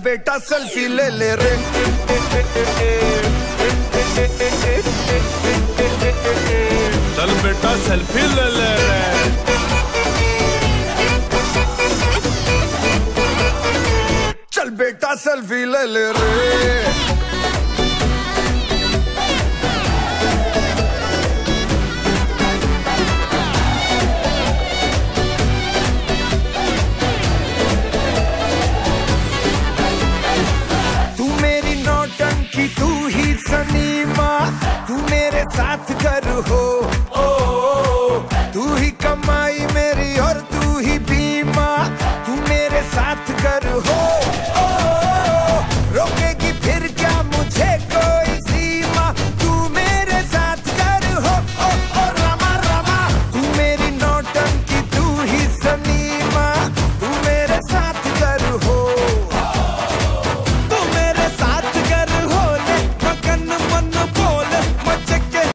Selfie ले ले रे। चल बेटा सेल्फी ले ले रे। चल बेटा सेल्फी ले ले रे। खुशी तू ही सनी माँ तू मेरे साथ कर हो। ओ, तू ही कमाई मेरी और तू ही बीमा तू मेरे साथ कर हो।